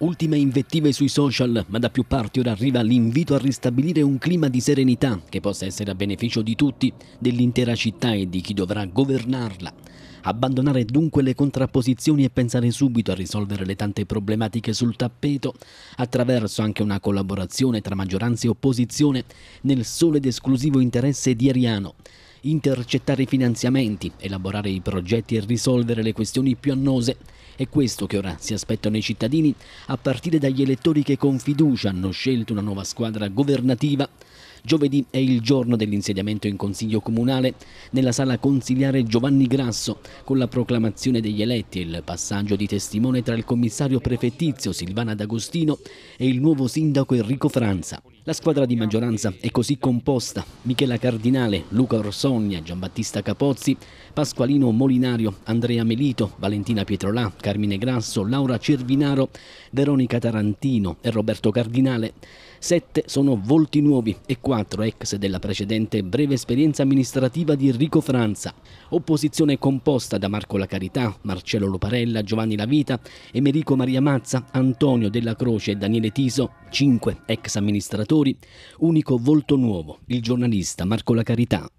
Ultime invettive sui social, ma da più parti ora arriva l'invito a ristabilire un clima di serenità che possa essere a beneficio di tutti, dell'intera città e di chi dovrà governarla. Abbandonare dunque le contrapposizioni e pensare subito a risolvere le tante problematiche sul tappeto attraverso anche una collaborazione tra maggioranza e opposizione nel solo ed esclusivo interesse di Ariano intercettare i finanziamenti, elaborare i progetti e risolvere le questioni più annose. È questo che ora si aspettano i cittadini, a partire dagli elettori che con fiducia hanno scelto una nuova squadra governativa. Giovedì è il giorno dell'insediamento in Consiglio Comunale nella sala consigliare Giovanni Grasso, con la proclamazione degli eletti e il passaggio di testimone tra il commissario prefettizio Silvana D'Agostino e il nuovo sindaco Enrico Franza. La squadra di maggioranza è così composta. Michela Cardinale, Luca Orsogna, Giambattista Capozzi, Pasqualino Molinario, Andrea Melito, Valentina Pietrolà, Carmine Grasso, Laura Cervinaro, Veronica Tarantino e Roberto Cardinale. Sette sono volti nuovi e quattro ex della precedente breve esperienza amministrativa di Enrico Franza. Opposizione composta da Marco La Carità, Marcello Loparella, Giovanni Lavita, Emerico Maria Mazza, Antonio Della Croce e Daniele Tiso, cinque ex amministratori, unico volto nuovo, il giornalista Marco La Carità.